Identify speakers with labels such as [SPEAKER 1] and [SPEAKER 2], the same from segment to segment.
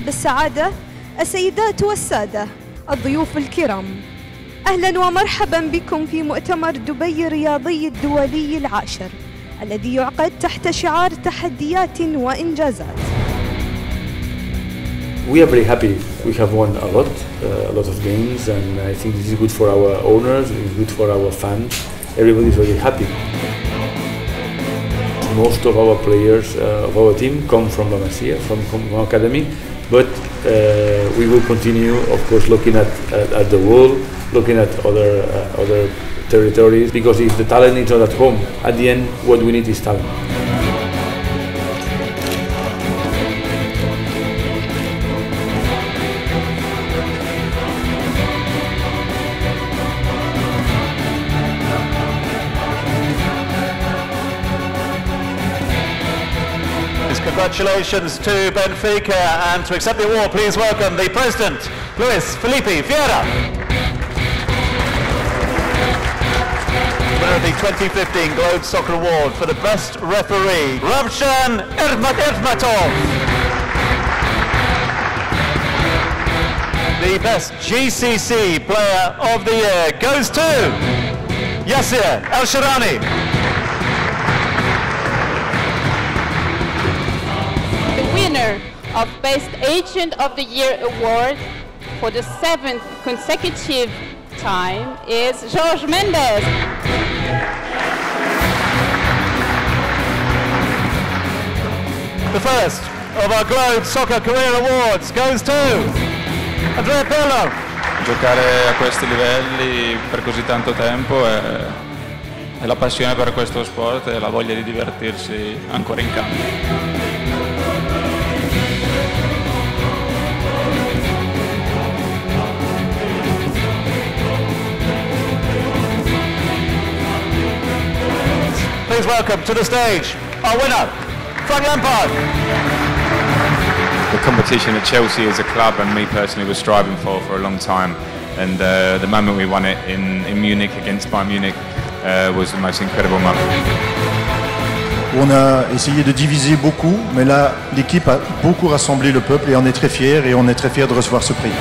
[SPEAKER 1] بالسعادة السيدات والسادة الضيوف الكرام أهلا ومرحبا بكم في مؤتمر دبي الرياضي الدولي العاشر الذي يعقد تحت شعار تحديات وإنجازات
[SPEAKER 2] We are very happy. We have won a lot, uh, a lot of games, and I think this is good for our owners, it's good for our fans. Everybody is very happy. Most of our players uh, of our team come from La Masia, from, from academy, but uh, we will continue, of course, looking at, at, at the world, looking at other uh, other territories, because if the talent is not at home, at the end, what we need is talent.
[SPEAKER 3] Congratulations to Benfica and to accept the award, please welcome the President, Luis Felipe Vieira. Winner of the 2015 Globe Soccer Award for the Best Referee, Ravshan Ermat Ermatov. The Best GCC Player of the Year goes to Yasser El-Shirani.
[SPEAKER 4] Winner of Best Agent of the Year award for the seventh consecutive time is Jorge Mendes.
[SPEAKER 3] The first of our Globe Soccer Career Awards goes to Andrea Pirlo.
[SPEAKER 5] Giocare a questi livelli per così tanto tempo è, è la passione per questo sport e la voglia di divertirsi ancora in campo.
[SPEAKER 3] Please welcome to the stage our winner, Frank Lampard.
[SPEAKER 5] The competition at Chelsea as a club and me personally was striving for for a long time and uh, the moment we won it in, in Munich against Bayern Munich uh, was the most incredible moment.
[SPEAKER 6] On a essayé de diviser beaucoup, mais là, l'équipe a beaucoup rassemblé le peuple et on est très fiers et on est très fiers de recevoir ce prix.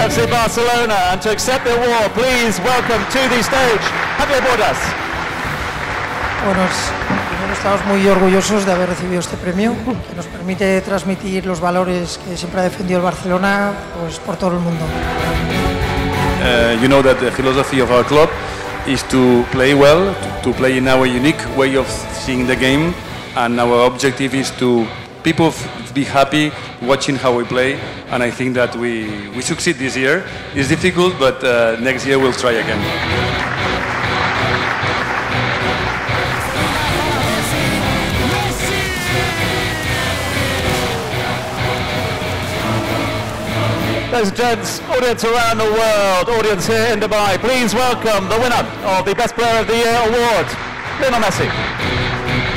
[SPEAKER 3] FC Barcelona and to accept the award, please welcome to the stage Javier Bordas.
[SPEAKER 7] Bueno, estamos muy orgullosos de haber recibido este premio, que nos permite transmitir los valores que siempre ha defendido el Barcelona pues, por todo el mundo.
[SPEAKER 8] Uh, you know that the philosophy of our club is to play well, to, to play in our unique way of seeing the game, and our objective is to people be happy watching how we play, and I think that we, we succeed this year. It's difficult, but uh, next year we'll try again.
[SPEAKER 3] Ladies and gents, audience around the world, audience here in Dubai, please welcome the winner of the Best Player of the Year award, Lionel Messi.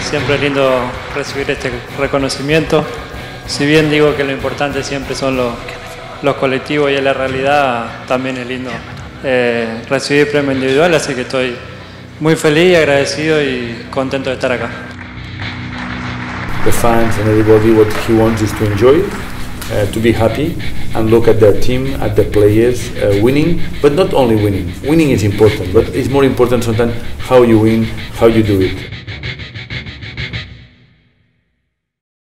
[SPEAKER 9] Siempre es lindo recibir este reconocimiento. Si bien digo que lo importante siempre son los, los colectivos y en la realidad también es lindo eh, recibir premio individual, así que estoy muy feliz, agradecido y contento de estar acá.
[SPEAKER 2] The fans and everybody, what he wants is to enjoy, uh, to be happy, and look at their team, at the players uh, winning, but not only winning. Winning is important, but it's more important sometimes how you win, how you do it.